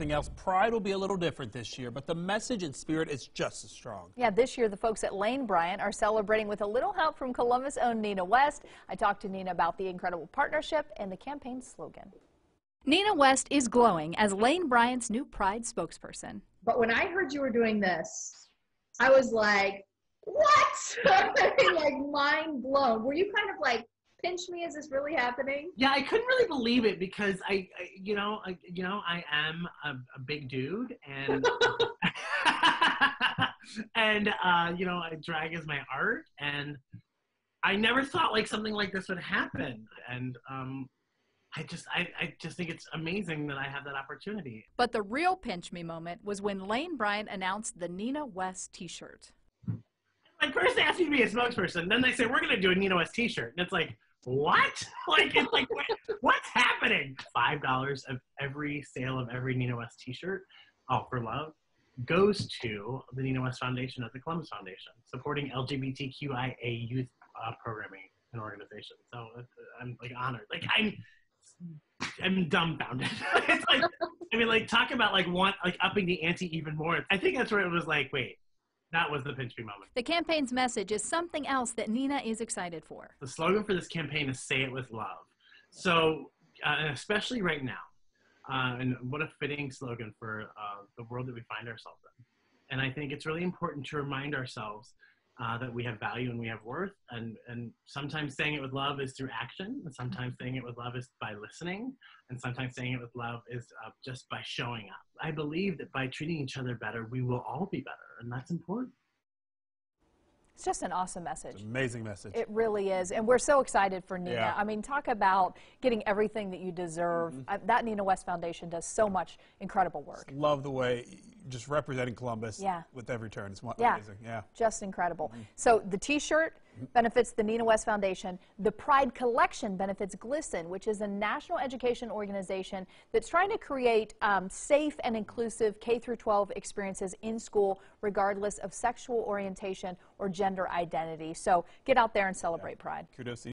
Everything else, Pride will be a little different this year, but the message and spirit is just as strong. Yeah, this year the folks at Lane Bryant are celebrating with a little help from Columbus owned Nina West. I talked to Nina about the incredible partnership and the campaign slogan. Nina West is glowing as Lane Bryant's new Pride spokesperson. But when I heard you were doing this, I was like, what? like mind blown. Were you kind of like, pinch me? Is this really happening? Yeah, I couldn't really believe it because I, I you know, I, you know, I am a, a big dude, and and uh, you know, I drag is my art, and I never thought like something like this would happen, and um, I just, I, I just think it's amazing that I have that opportunity. But the real pinch me moment was when Lane Bryant announced the Nina West T-shirt. Like first they asked me to be a spokesperson, then they say we're gonna do a Nina West T-shirt, and it's like what? Like it's like what, what's happening? Five dollars of every sale of every Nina West T-shirt, all for love, goes to the Nina West Foundation at the Columbus Foundation, supporting LGBTQIA youth uh, programming and organization. So uh, I'm like honored. Like I'm, I'm dumbfounded. it's like, I mean, like talk about like want like upping the ante even more. I think that's where it was like, wait, that was the pinch me moment. The campaign's message is something else that Nina is excited for. The slogan for this campaign is "Say it with love." So, uh, especially right now, uh, and what a fitting slogan for uh, the world that we find ourselves in. And I think it's really important to remind ourselves uh, that we have value and we have worth. And, and sometimes saying it with love is through action, and sometimes saying it with love is by listening, and sometimes saying it with love is uh, just by showing up. I believe that by treating each other better, we will all be better, and that's important. It's just an awesome message. It's an amazing message. It really is. And we're so excited for Nina. Yeah. I mean, talk about getting everything that you deserve. Mm-hmm. Uh, that Nina West Foundation does so much incredible work. Love the way just representing Columbus Yeah. with every turn. It's Yeah. amazing. Yeah. Just incredible. Mm-hmm. So the T-shirt benefits the Nina West Foundation. The Pride Collection benefits GLSEN, which is a national education organization that's trying to create um, safe and inclusive K through 12 experiences in school, regardless of sexual orientation or gender identity. So get out there and celebrate Pride. Kudos